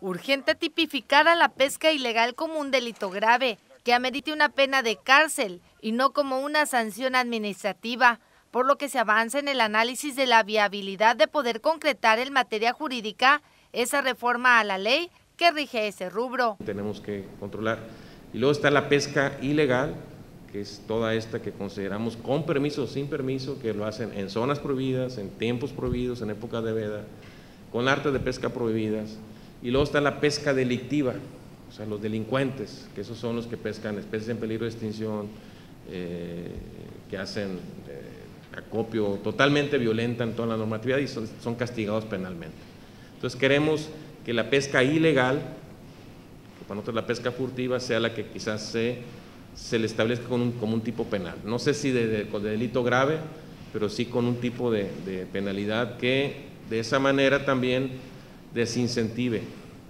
Urgente tipificar a la pesca ilegal como un delito grave, que amerite una pena de cárcel y no como una sanción administrativa, por lo que se avanza en el análisis de la viabilidad de poder concretar en materia jurídica esa reforma a la ley que rige ese rubro. Tenemos que controlar. Y luego está la pesca ilegal, que es toda esta que consideramos con permiso o sin permiso, que lo hacen en zonas prohibidas, en tiempos prohibidos, en época de veda, con artes de pesca prohibidas. Y luego está la pesca delictiva, o sea, los delincuentes, que esos son los que pescan especies en peligro de extinción, eh, que hacen eh, acopio totalmente violenta en toda la normatividad y son, son castigados penalmente. Entonces queremos que la pesca ilegal, que para nosotros la pesca furtiva, sea la que quizás se se le establezca como un tipo penal. No sé si de, delito grave, pero sí con un tipo de, penalidad que de esa manera también desincentive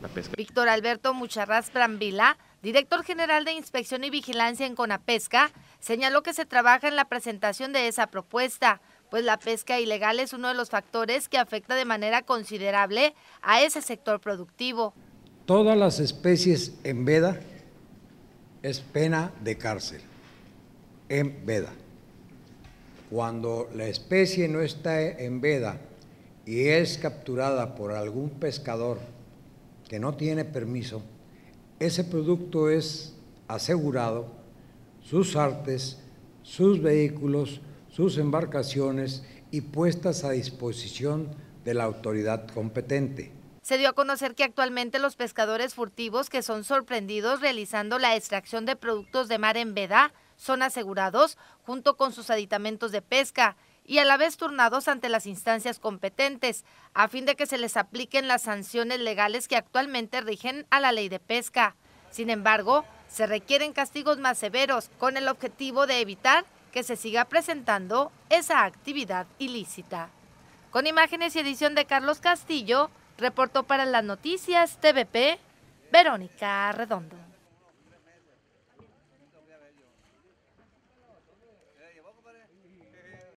la pesca. Víctor Alberto Mucharraz Brambila, director general de Inspección y Vigilancia en Conapesca, señaló que se trabaja en la presentación de esa propuesta, pues la pesca ilegal es uno de los factores que afecta de manera considerable a ese sector productivo. Todas las especies en veda es pena de cárcel en veda. Cuando la especie no está en veda y es capturada por algún pescador que no tiene permiso, ese producto es asegurado, sus artes, sus vehículos, sus embarcaciones y puestas a disposición de la autoridad competente. Se dio a conocer que actualmente los pescadores furtivos que son sorprendidos realizando la extracción de productos de mar en veda son asegurados junto con sus aditamentos de pesca y a la vez turnados ante las instancias competentes, a fin de que se les apliquen las sanciones legales que actualmente rigen a la ley de pesca. Sin embargo, se requieren castigos más severos con el objetivo de evitar que se siga presentando esa actividad ilícita. Con imágenes y edición de Carlos Castillo, Reportó para las noticias TVP Verónica Redondo.